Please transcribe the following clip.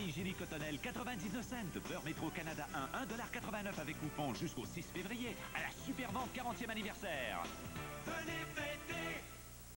hygiénique Cottonelle 99 cents. Beurre Métro Canada 1, 1,89$ avec coupon jusqu'au 6 février. À la super vente 40e anniversaire.